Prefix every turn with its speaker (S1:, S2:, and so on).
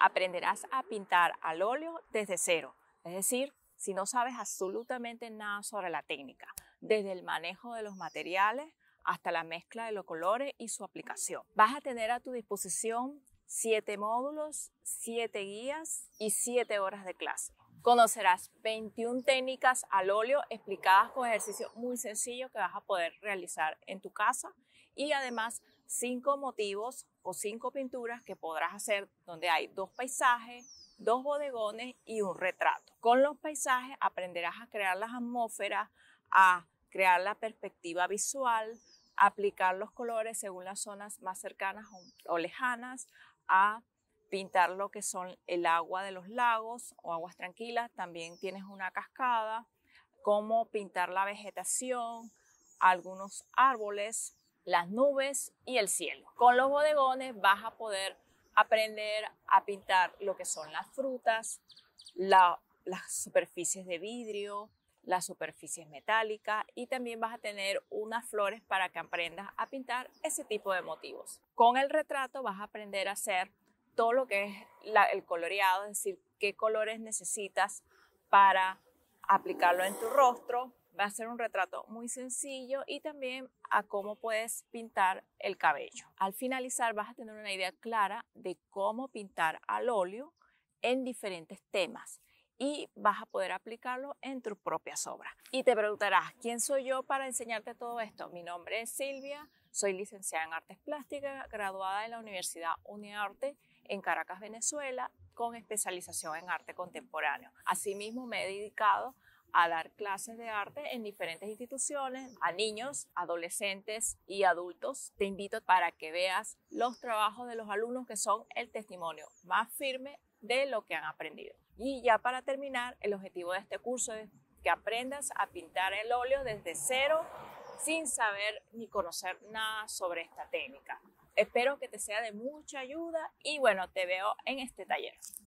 S1: aprenderás a pintar al óleo desde cero, es decir, si no sabes absolutamente nada sobre la técnica, desde el manejo de los materiales hasta la mezcla de los colores y su aplicación. Vas a tener a tu disposición siete módulos, siete guías y siete horas de clase. Conocerás 21 técnicas al óleo explicadas con ejercicios muy sencillos que vas a poder realizar en tu casa y además cinco motivos o cinco pinturas que podrás hacer donde hay dos paisajes, dos bodegones y un retrato. Con los paisajes aprenderás a crear las atmósferas, a crear la perspectiva visual, aplicar los colores según las zonas más cercanas o lejanas, a pintar lo que son el agua de los lagos o aguas tranquilas, también tienes una cascada, cómo pintar la vegetación, algunos árboles, las nubes y el cielo. Con los bodegones vas a poder aprender a pintar lo que son las frutas, las superficies de vidrio, las superficies metálicas y también vas a tener unas flores para que aprendas a pintar ese tipo de motivos. Con el retrato vas a aprender a hacer todo lo que es el coloreado, es decir, qué colores necesitas para aplicarlo en tu rostro. Va a ser un retrato muy sencillo y también a cómo puedes pintar el cabello. Al finalizar vas a tener una idea clara de cómo pintar al óleo en diferentes temas y vas a poder aplicarlo en tus propias obras. Y te preguntarás, ¿quién soy yo para enseñarte todo esto? Mi nombre es Silvia, soy licenciada en Artes Plásticas, graduada de la Universidad UniArte en Caracas, Venezuela, con especialización en arte contemporáneo. Asimismo, me he dedicado a dar clases de arte en diferentes instituciones a niños, adolescentes y adultos. Te invito para que veas los trabajos de los alumnos que son el testimonio más firme de lo que han aprendido. Y ya para terminar, el objetivo de este curso es que aprendas a pintar el óleo desde cero sin saber ni conocer nada sobre esta técnica. Espero que te sea de mucha ayuda y bueno, te veo en este taller.